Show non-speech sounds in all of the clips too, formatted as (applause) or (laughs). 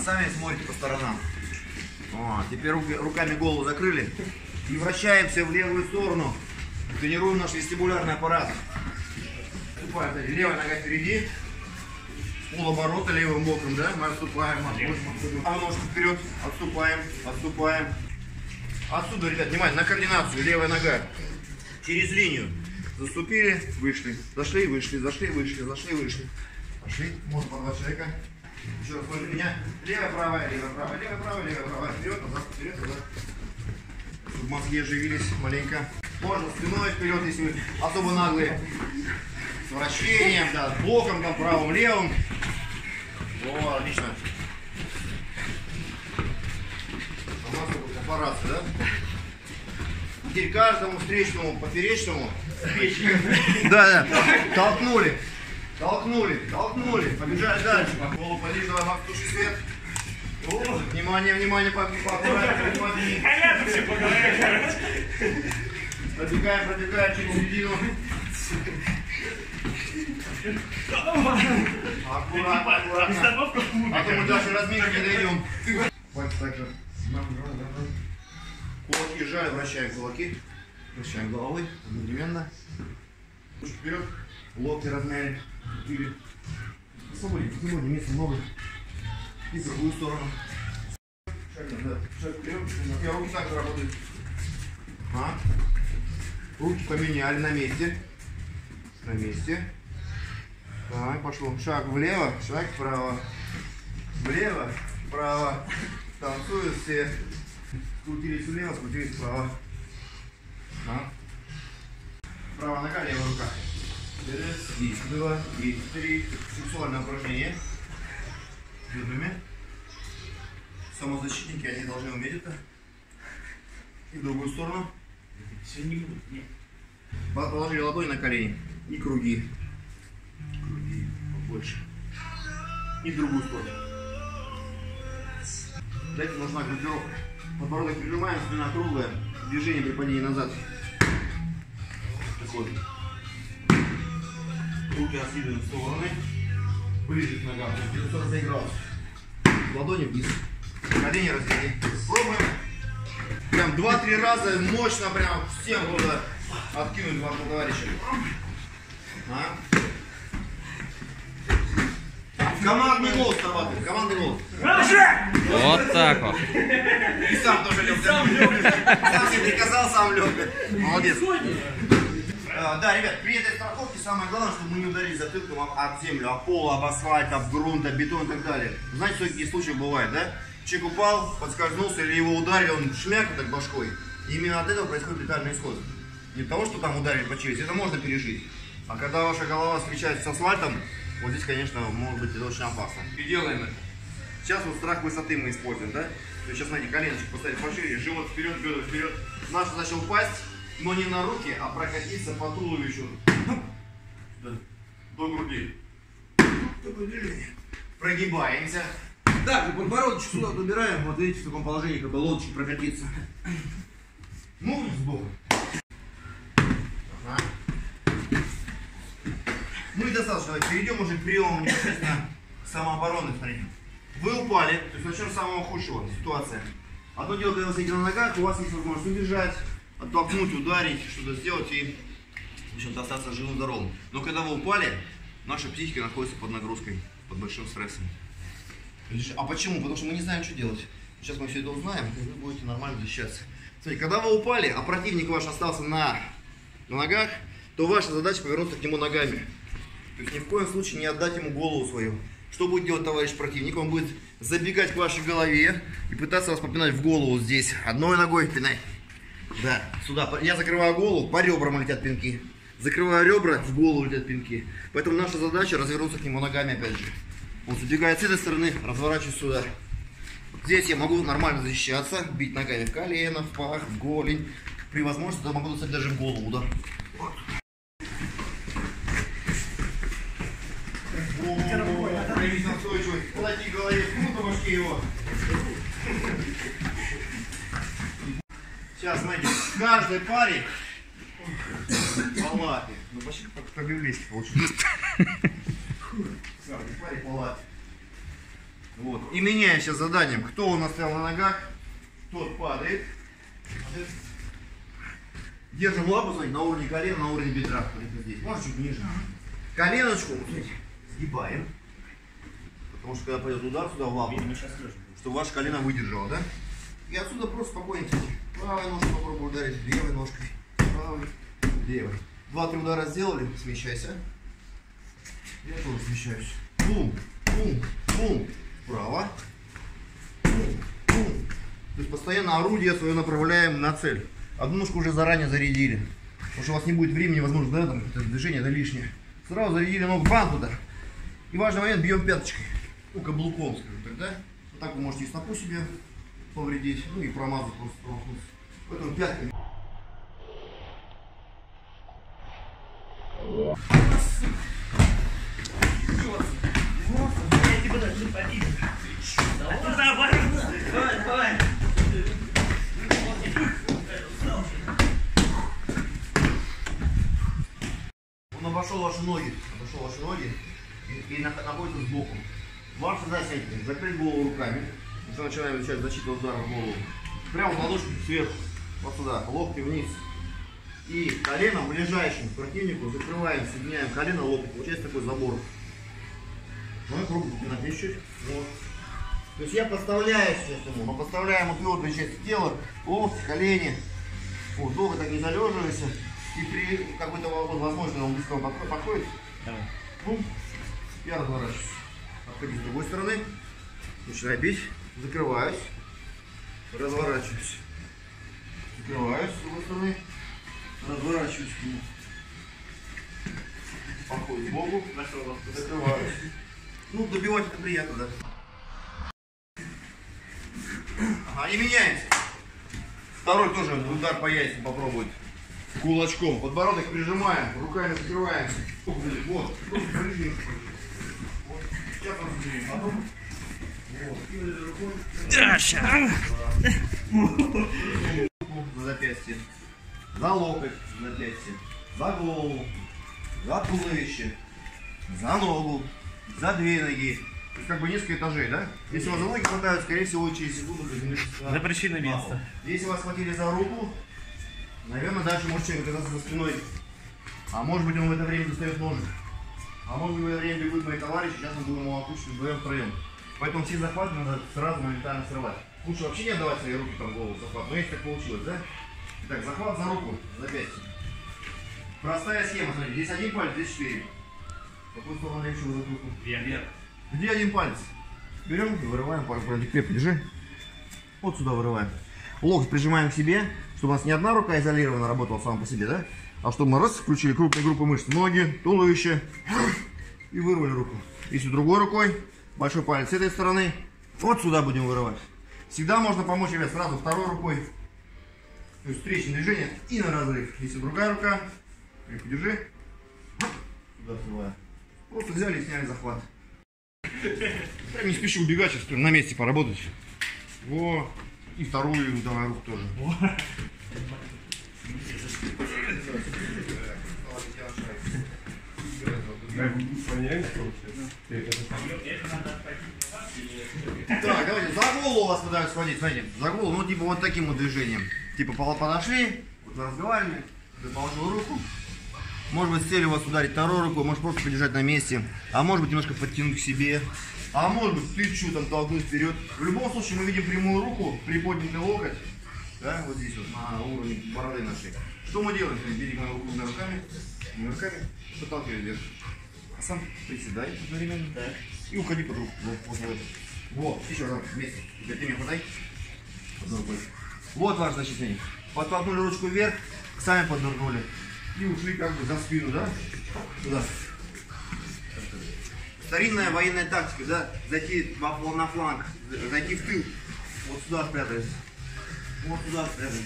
сами смотрите по сторонам. О, теперь руки, руками голову закрыли и вращаемся в левую сторону. Тренируем наш вестибулярный аппарат. Ступаем, кстати, левая нога впереди, полоборота левым боком, да? Мы отступаем, отходим, отходим. А ножку вперед, отступаем, отступаем. Отсюда, ребят, внимание, на координацию, левая нога. Через линию. Заступили, вышли. Зашли, вышли, зашли, вышли, зашли, вышли. Пошли, можно по два человека. Еще раз смотрите меня. Левая, правая, левая, правая, левая, правая, левая, правая. Вперед, назад, вперед, назад. Чтобы мозги оживились маленько. Можно спиной вперед, если вы особо наглые. С вращением, да, с блоком там правым, левым. О, отлично. У нас аппарация, да? Теперь каждому встречному, поперечному Да, да. Толкнули. Толкнули, толкнули. Побежали дальше. Голову подвижь, давай, Макс, туши свет. О, внимание, внимание, по поаккуратнее, помоги. Пробегаем, пробегаем через середину. Аккуратно, аккуратно. А то мы дальше размер не дойдем. Пальцы так же. Кулаки сжали, вращаем кулаки. Вращаем головой одновременно. Вперед. Локти размяли. Или свободнее, свободнее, места много. И в другую сторону. Шаг, да. Шаг вперед. Я руки так работают. А? Руки поменяли на месте. На месте. Так, пошел. Шаг влево, шаг вправо. Влево, вправо. Танцуют все. Скрутились влево, скрутились вправо. А? Правая нога, левая рука. Раз, есть два, есть три. Сексуальное упражнение. Бедрами. Самозащитники, они должны уметь это. И в другую сторону. Все не будет, нет. Положили ладонь на колени. И круги. Круги побольше. И в другую сторону. Для этого нужна группировка. Подбородок прижимаем, спина круглая. Движение при падении назад. Такое. Руки раскидываем в стороны. Ближе к ногам. Где-то 45 градусов. Ладони вниз. Колени развели. Пробуем. Прям 2-3 раза мощно прям всем туда откинуть вашего товарища. А? Командный голос срабатывает. Командный голос. Вот так вот. И сам тоже лег. Сам лег. Сам себе приказал, сам лег. Молодец. А, Да, ребят, при этой самое главное, чтобы мы не ударили затылком об, об землю, об пол, об асфальт, об грунт, об бетон и так далее. Знаете, что такие случаи бывают, да? Человек упал, подскользнулся или его ударили, он шмяк так башкой. И именно от этого происходит летальный исход. Не от того, что там ударили по челюсти, это можно пережить. А когда ваша голова встречается с асфальтом, вот здесь, конечно, может быть это очень опасно. И делаем это. Сейчас вот страх высоты мы используем, да? То есть сейчас, смотрите, коленочки поставить пошире, живот вперед, бедра вперед. Наша задача упасть, но не на руки, а прокатиться по туловищу до, до груди. Такое движение. Прогибаемся. Так, и подбородочек сюда убираем. Вот видите, в таком положении, как бы лодочек прокатиться. Ну, сбоку. Ага. Ну и достаточно. Давайте Перейдем уже к приему непосредственно самообороны. Смотрите. Вы упали, то есть начнем с самого худшего ситуация. Одно дело, когда вы стоите на ногах, у вас есть возможность убежать, оттолкнуть, ударить, что-то сделать и в общем-то, остаться живым здоровым. Но когда вы упали, наша психика находится под нагрузкой, под большим стрессом. А почему? Потому что мы не знаем, что делать. Сейчас мы все это узнаем, и вы будете нормально защищаться. Смотрите, когда вы упали, а противник ваш остался на, на ногах, то ваша задача повернуться к нему ногами. То есть ни в коем случае не отдать ему голову свою. Что будет делать товарищ противник? Он будет забегать к вашей голове и пытаться вас попинать в голову здесь. Одной ногой пинай. Да, сюда. Я закрываю голову, по ребрам летят пинки. Закрываю ребра, в голову летят пинки. Поэтому наша задача развернуться к нему ногами опять же. Он забегает с этой стороны, разворачиваюсь сюда. Здесь я могу нормально защищаться, бить ногами в колено, в пах, в голень. При возможности то могу достать даже в голову, его. Сейчас, смотрите, в каждой паре по лапе. Ну, почти как по-библейски получилось. В каждой паре по лапе. Вот. И меняемся заданием. Кто у нас стоял на ногах, тот падает. Держим лапу смотрите, на уровне колена, на уровне бедра. Здесь. Может чуть ниже. Коленочку сгибаем. Потому что когда пойдет удар сюда в лапу, лежим. чтобы ваше колено выдержало, да? И отсюда просто спокойненько. Правой ножкой попробуй ударить, левой ножкой. Правой, левой. Два-три удара сделали, смещайся. Я тоже смещаюсь. Бум, бум, бум. Вправо. Бум, бум. То есть постоянно орудие свое направляем на цель. Одну ножку уже заранее зарядили. Потому что у вас не будет времени, возможно, да, там это движение это лишнее. Сразу зарядили ногу, бам туда. И важный момент, бьем пяточкой. Ну, каблуком, скажем так, да? Вот так вы можете и стопу себе повредить, ну и промазать просто. Поэтому пятками. Я тебе даже не победил. Давай, давай, давай. Он обошел ваши ноги, обошел ваши ноги и, и на- находится сбоку. Ваша задача закрыть голову руками. Что начинаем изучать защиту удара в голову. Прямо ладошки сверху, вот сюда, локти вниз. И коленом ближайшему противнику закрываем, соединяем колено, локоть. Получается такой забор. Ну и круг напиши чуть. Вот. То есть я подставляю сейчас ему, но подставляем ему твердую часть тела, локти, колени. Вот, долго так не залеживайся. И при какой-то вот, возможно он близко подходит, Давай. бум, я разворачиваюсь. Отходи с другой стороны, начинаю бить, закрываюсь, разворачиваюсь. Закрываюсь с другой стороны, разворачиваюсь к нему. Нашел вас. закрываюсь. Ну, добивать это приятно, да. Ага, и меняемся. Второй тоже удар по яйцам попробует. Кулачком. Подбородок прижимаем, руками закрываем. Ух, блин, Вот. Сейчас разжимем. Потом. Вот. Рукой. Руку За запястье. За локоть за запястье. За голову. За туловище. За ногу. За две ноги. То есть как бы несколько этажей, да? Если вас за ноги хватают, скорее всего, через секунду приземлитесь За причиной места. если вас схватили за руку, наверное, дальше может человек оказаться за спиной. А может быть, он в это время достает ножик. А может быть, в это время бегут мои товарищи, сейчас мы будем его окучивать вдвоем втроем. Поэтому все захваты надо сразу моментально срывать. Лучше вообще не отдавать свои руки там голову захват. Но если так получилось, да? Итак, захват за руку, запястье. Простая схема, смотрите, здесь один палец, здесь четыре. Какую сторону легче вызвать руку? Вверх. Где один палец? Берем и вырываем, вроде крепко держи. Вот сюда вырываем. Локоть прижимаем к себе, чтобы у нас не одна рука изолированно работала сама по себе, да? А чтобы мы раз включили крупные группы мышц, ноги, туловище (sniffs) и вырвали руку. Если другой рукой, большой палец с этой стороны, вот сюда будем вырывать. Всегда можно помочь себе сразу второй рукой. То есть встречное движение и на разрыв. Если другая рука, крепко держи, сюда срываем. Просто взяли и сняли захват. Прям не спеши убегать, сейчас прям на месте поработать. Во. И вторую давай руку тоже. Так, давайте, за голову вас пытаюсь схватить, смотрите, за голову, ну типа вот таким вот движением. Типа по- подошли, вот вы разговаривали, ты положил руку, может быть, с целью вас ударить второй рукой, может просто подержать на месте, а может быть немножко подтянуть к себе, а может быть плечу там толкнуть вперед. В любом случае мы видим прямую руку, приподнятый локоть, да, вот здесь вот, на уровне бороды нашей. Что мы делаем? Берем руку руками, руками, подталкиваем вверх. А сам приседай одновременно. Так. И уходи под руку. Вот, вот, вот. Вот, еще раз вместе. Теперь ты мне подай. Одной рукой. Вот ваше значение. Подтолкнули ручку вверх, сами поднырнули. И ушли как бы за спину, да? Туда. Старинная военная тактика, да? Зайти на фланг, зайти в тыл. Вот сюда спрятались. Вот сюда спрятались.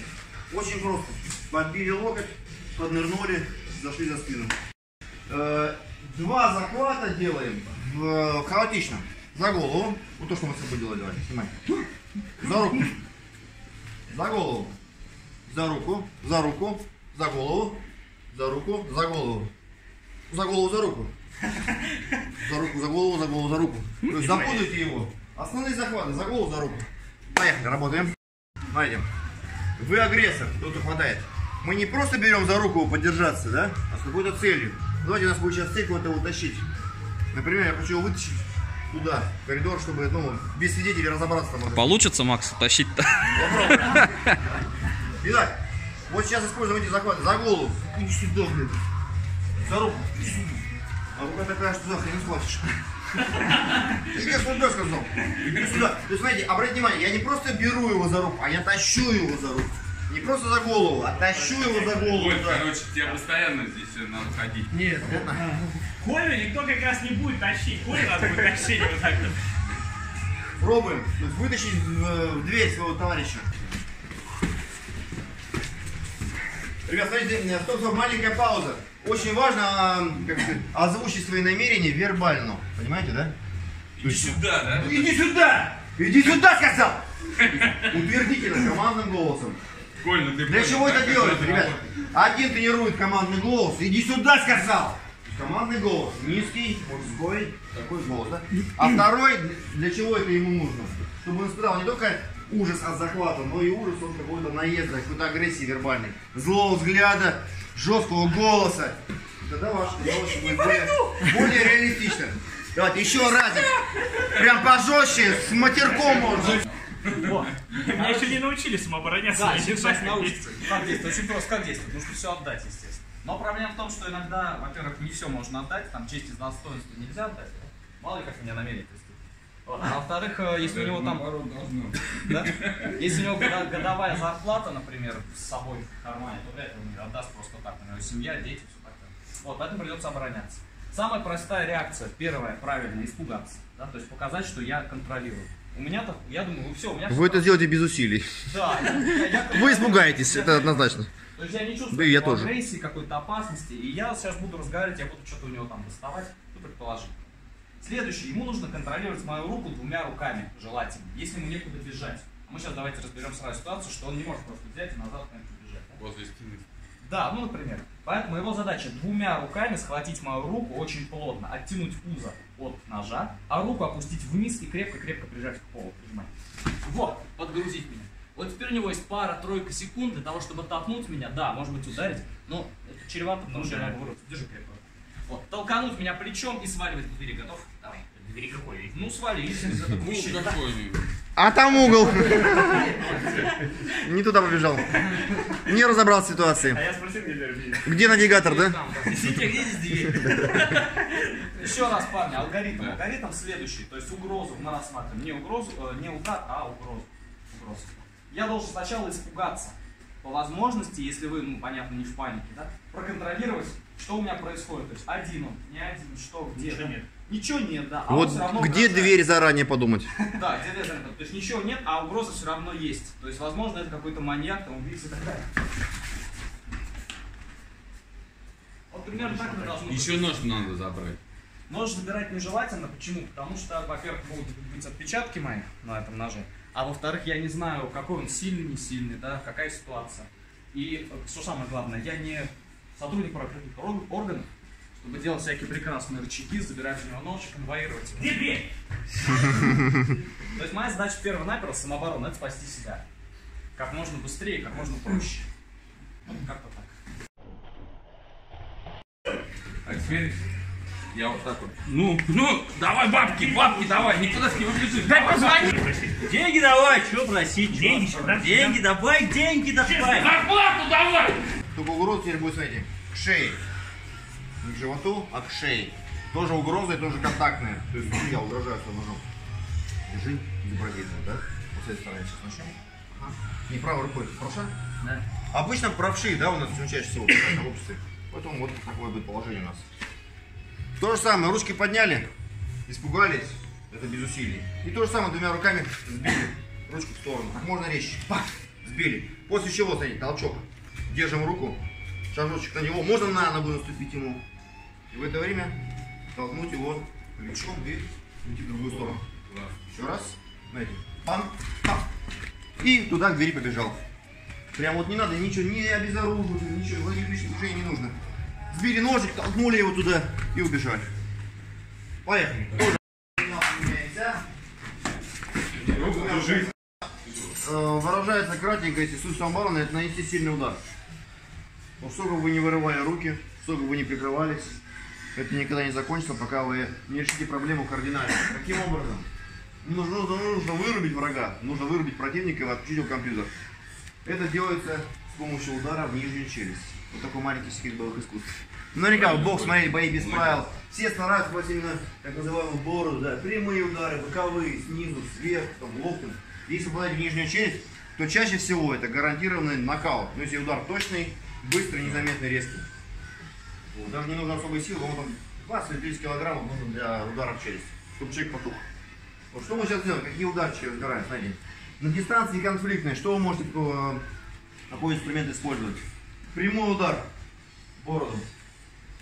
Очень просто. Подбили локоть, поднырнули, зашли за спину. Э, Два захвата делаем в, хаотично. За голову. Вот то, что мы с тобой делали. Давай, снимай. За руку. За голову. За руку. За руку. За голову. За руку. За голову. За голову, за руку. За руку, за голову, за голову, за руку. То есть запутайте его. Основные захваты. За голову, за руку. Поехали, работаем. Смотрите. Вы агрессор, кто-то хватает. Мы не просто берем за руку подержаться, да, а с какой-то целью. Давайте у нас будет сейчас цель куда-то утащить. Например, я хочу его вытащить туда, в коридор, чтобы, ну, без свидетелей разобраться уже. Получится, Макс, тащить-то? Итак, вот сейчас используем эти захваты. За голову. Иди сюда, блин. За руку. А рука такая, что за хрен схватишь. Иди сюда, сказал. Иди сюда. То есть, смотрите, обратите внимание, я не просто беру его за руку, а я тащу его за руку. Не просто за голову, а тащу его за голову. Коль, да. короче, тебе постоянно здесь э, надо ходить. Нет, это... Колю никто как раз не будет тащить. Колю надо будет тащить вот так вот. Пробуем. Есть вытащить в, в дверь своего товарища. Ребят, смотрите, стоп, стоп, маленькая пауза. Очень важно а, как сказать, озвучить свои намерения вербально. Понимаете, да? Иди сюда, да? Иди сюда! Иди сюда, сказал! Утвердительно, командным голосом. Коль, ну ты Для чего это делается, ребят? Один тренирует командный голос. Иди сюда, сказал! Командный голос. Низкий, мужской, такой голос, да? А второй, для чего это ему нужно? Чтобы он испытал не только ужас от захвата, но и ужас от какой-то наезда, какой-то агрессии вербальной. Злого взгляда, жесткого голоса. Тогда ваш голос будет более, более реалистичным. Давайте еще разик. Прям пожестче, с матерком можно. Меня еще не научили самообороняться. Да, сейчас знаю. научится. Как действовать? Очень просто, как действовать? Нужно все отдать, естественно. Но проблема в том, что иногда, во-первых, не все можно отдать, там честь из достоинства нельзя отдать. Мало ли как меня. Вот. А во-вторых, э, если у него там, да? если у него годовая зарплата, например, с собой в кармане, то вряд ли он отдаст просто так. У него семья, дети, все такое. Вот, поэтому придется обороняться. Самая простая реакция, первая, правильно, испугаться. Да? То есть показать, что я контролирую. У меня-то, я думаю, все, у меня Вы это сделаете без усилий. Да, я- я- я- (laughs) Вы испугаетесь, это однозначно. То есть я не чувствую Да я тоже. агрессии, какой-то опасности, и я сейчас буду разговаривать, я буду что-то у него там доставать, ну, предположить. Следующее, ему нужно контролировать мою руку двумя руками, желательно, если ему некуда бежать. Мы сейчас давайте разберем сразу ситуацию, что он не может просто взять и назад куда-нибудь бежать. да? Возле стены. Да, ну, например. Поэтому его задача двумя руками схватить мою руку очень плотно, оттянуть пузо от ножа, а руку опустить вниз и крепко-крепко прижать к полу. Прижимать. Вот, подгрузить меня. Вот теперь у него есть пара-тройка секунд для того, чтобы толкнуть меня, да, может быть ударить, но это чревато, потому что я могу вырваться. Держи крепко. Вот, толкануть меня плечом и сваливать к двери. Готов? Давай. Двери какой? Ну, свали, если из этого Ну, мужчина. А там угол. Не туда побежал. Не разобрал ситуации. А я спросил, где дверь? Где навигатор, да? Еще раз, парни, алгоритм. Алгоритм следующий. То есть угрозу мы рассматриваем. Не угрозу, э, не удар, а угрозу. Угрозу. Я должен сначала испугаться. По возможности, если вы, ну, понятно, не в панике, да, проконтролировать, что у меня происходит. То есть один он, не один, что, где. Ничего нет. Ничего нет, да. А он Вот всё равно где угрожает. дверь заранее подумать. (laughs) Да, где дверь заперта. То есть ничего нет, а угроза все равно есть. То есть, возможно, это какой-то маньяк, там, убийца и так далее. Вот примерно так это должно быть. Еще нож надо забрать. Нож забирать нежелательно. Почему? Потому что, во-первых, могут быть отпечатки мои на этом ноже. А во-вторых, я не знаю, какой он сильный, не сильный, да, какая ситуация. И э, что самое главное, я не сотрудник правоохранительных орг- органов, чтобы делать всякие прекрасные рычаги, забирать у него нож и конвоировать его. Где дверь? То есть моя задача перво-наперво самооборона, это спасти себя. Как можно быстрее, как можно проще. Вот как-то так. А теперь я вот так вот. Ну, ну, давай бабки, бабки давай, никуда с не убежишь. Дай Давай, позвони. Деньги давай, что просить? Деньги. Деньги давай, деньги давай. Зарплату давай! Только угроза теперь будет, смотрите, к шее. Не к животу, а к шее. Тоже угроза и тоже контактная. То есть я угрожаю своим ножом. Держи, изобразительно, да? Вот с этой стороны сейчас начнем. Ага. Не правой рукой, правша? Да. Обычно правши, да, у нас очень чаще всего обществе. Поэтому вот такое будет положение у нас. То же самое, ручки подняли, испугались, это без усилий. И то же самое двумя руками сбили ручку в сторону, как можно резче. Пах, сбили. После чего, смотрите, толчок. Держим руку, шажочек на него, можно на ногу наступить ему. И в это время толкнуть его плечом и уйти в другую сторону. Еще раз, смотрите, пам, пам. И туда к двери побежал. Прям вот не надо ничего, не обезоруживать, ничего, лишних движений не нужно. Сбили ножик, толкнули его туда и убежали. Поехали. Тоже. Э, выражается кратенько, если суть самообороны, это нанести сильный удар. Но сколько бы вы не вырывали руки, сколько бы вы не прикрывались, это никогда не закончится, пока вы не решите проблему кардинально. Каким образом? Нужно, нужно, нужно вырубить врага, нужно вырубить противника и отключить его компьютер. Это делается с помощью удара в нижнюю челюсть. Вот такой маленький секрет боевых искусств. Наверняка в бокс смотрели бои без правил. Все стараются вот именно так называемую бороду, да, прямые удары, боковые, снизу, сверху, там, локтем. Если попадать в нижнюю челюсть, то чаще всего это гарантированный нокаут. Но если удар точный, быстрый, незаметный, резкий. Вот, даже не нужно особой силы, он там 20 или 30 килограммов нужно для удара в челюсть, чтобы человек потух. Вот что мы сейчас делаем? Какие удачи разбираем? Смотрите. На дистанции конфликтной, что вы можете, э, какой инструмент использовать? Прямой удар в бороду.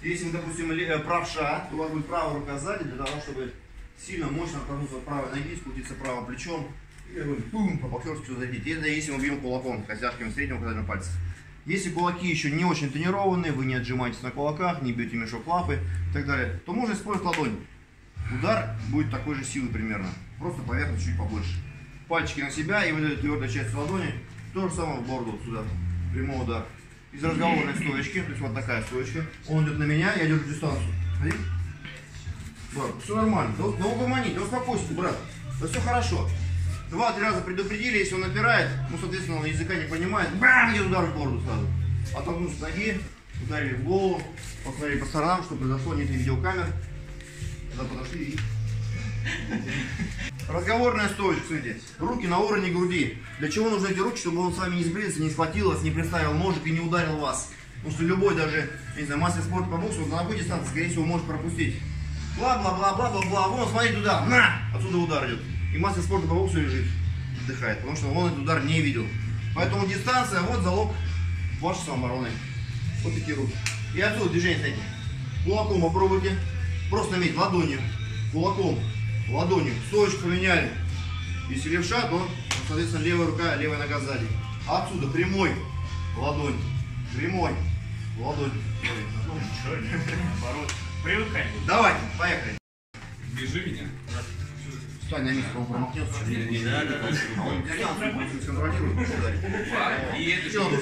Если вы, допустим, э, правша, то у вас будет правая рука сзади, для того, чтобы сильно мощно оттолкнуться от правой ноги, скрутиться правым плечом, и вы бум, по боксерски зайдите. Это если мы бьем кулаком, костяшками среднего указательного пальца. Если кулаки еще не очень тренированы, вы не отжимаетесь на кулаках, не бьете мешок лапы и так далее, то можно использовать ладонь. Удар будет такой же силы примерно, просто поверхность чуть побольше. Пальчики на себя и вот эта твердая часть ладони, то же самое в бороду вот сюда, прямой удар. Из разговорной стоечки, то есть вот такая стоечка, он идет на меня, я держу дистанцию. Смотри. Брат, все нормально, да, да угомони, да успокойся, брат, да все хорошо. Два-три раза предупредили, если он напирает, ну, соответственно, он языка не понимает, бам, идет удар в бороду сразу. Оттолкнулся с ноги, ударили в голову, посмотрели по сторонам, что произошло, нет видеокамер. Тогда подошли и... Разговорная стоечка, смотрите. Руки на уровне груди. Для чего нужны эти руки? Чтобы он с вами не сблизился, не схватил вас, не приставил ножик и не ударил вас. Потому что любой даже, не знаю, мастер спорта по боксу, на такой дистанции, скорее всего, может пропустить. Бла-бла-бла-бла-бла-бла. Вон, смотри туда. На! Отсюда удар идет. И мастер спорта по боксу лежит. Отдыхает. Потому что он этот удар не видел. Поэтому дистанция, вот залог вашей самообороны. Вот такие руки. И отсюда движение, смотрите. Кулаком попробуйте. Просто наметь ладонью. Кулаком. Ладонью. Стоечку поменяли. Если левша, то, соответственно, левая рука, левая нога сзади. А отсюда прямой. Ладонь. Прямой. Ладонь. Привыкай. Давайте, поехали. Бежи меня. Стань на место, он промахнется. Да. А он контролирует. ударит. И это такое?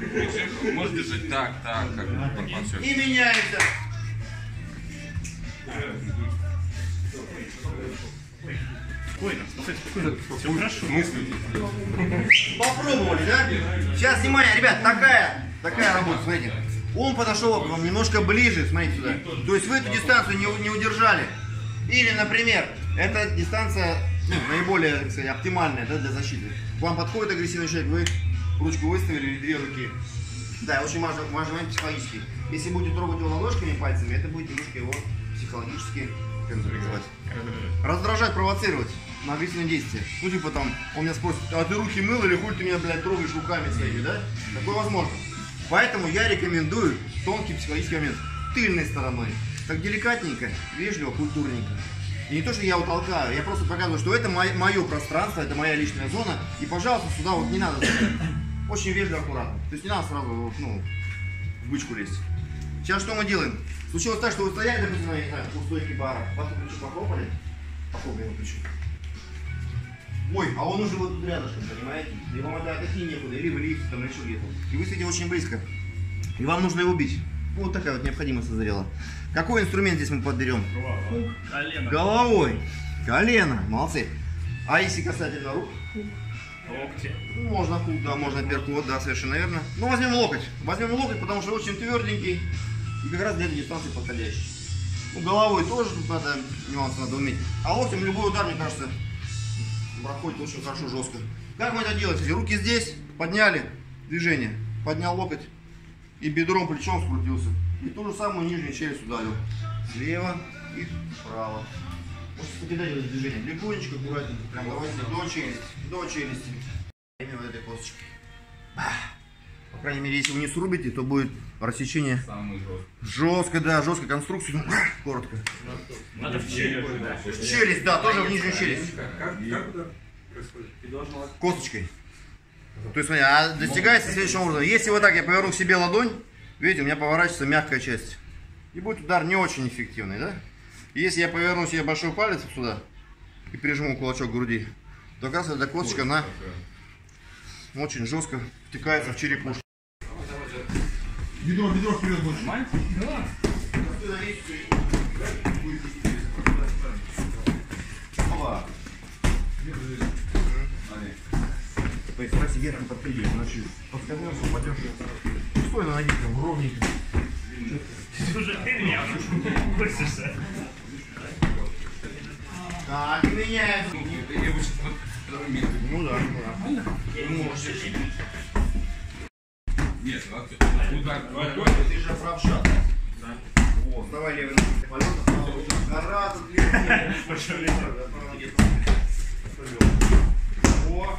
Бежи, Можешь держать так, так, как подсёк. И меняется. Спокойно, спокойно, спокойно. Все хорошо. Попробовали, да? Сейчас, внимание, ребят, такая, такая работа, смотрите. Он подошел к вам немножко ближе, смотрите сюда. То есть вы эту дистанцию не, не удержали. Или, например, эта дистанция ну, наиболее, так сказать, оптимальная да, для защиты. К вам подходит агрессивный человек, вы ручку выставили или две руки. Да, очень важно, важно момент психологический. Если будете трогать его ладошками, пальцами, это будет немножко его психологически как раздражать, провоцировать на агрессивные действия. Ну, типа там, он меня спросит, а ты руки мыл или хуй ты меня, блядь, трогаешь руками своими, да? Такое возможно. Поэтому я рекомендую тонкий психологический момент. Тыльной стороной. Так деликатненько, вежливо, культурненько. И не то, что я его толкаю, я просто показываю, что это мое пространство, это моя личная зона. И, пожалуйста, сюда вот не надо. Очень вежливо, аккуратно. То есть не надо сразу, ну, в бычку лезть. Сейчас что мы делаем? Случилось так, что вы стояли, допустим, на, не знаю, у стойки бара, вас по плечу похлопали, похлопали по плечу. Ой, а он уже вот тут рядышком, понимаете? И вам это отойти некуда, или в лифте, там, или еще где-то. И вы сидите очень близко. И вам нужно его бить. Вот такая вот необходимость созрела. Какой инструмент здесь мы подберем? Колено. Головой. Колено. Молодцы. А если касательно рук? Локти. Можно хук, да, можно перкут, да, совершенно верно. Ну, возьмем локоть. Возьмем локоть, потому что очень тверденький и как раз для этой дистанции подходящий. Ну, головой тоже тут надо, нюансы надо уметь. А локтем любой удар, мне кажется, проходит очень хорошо, жестко. Как мы это делаем? Если руки здесь, подняли, движение, поднял локоть и бедром, плечом скрутился. И ту же самую нижнюю челюсть ударил. Слева и вправо. Можете покидать это движение. Легонечко, аккуратненько. Прям давайте до челюсти. До челюсти. Именно вот этой косточки. По крайней мере, если вы не срубите, то будет рассечение жестко, да, жесткая конструкция. Ну, коротко. Надо в челюсть. Челюсть, да, тоже в нижнюю челюсть. Как, как лак- Косточкой. То есть, смотри, а достигается следующим образом. Если вот так я поверну к себе ладонь, видите, у меня поворачивается мягкая часть. И будет удар не очень эффективный, да? И Если я поверну себе большой палец вот сюда, и прижму кулачок к груди, то как раз эта косточка, она очень жестко втыкается в черепушку. Бедро, бедро вперед больше. Опа. То есть, старайся вверх подпрыгивать, иначе подскользнешься, упадешь спокойно ноги там, ровненько. Ты уже ты меня косишься. Так, меняется. Ну да, ну да. Можешь. Нет, ну а удар. Ты же правша. Да. Вот, давай левый ногой. Полет, гораздо длиннее. Почему левый? О.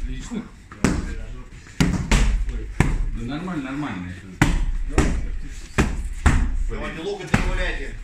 Отлично. Да нормально, нормально. Давайте локоть добавляйте.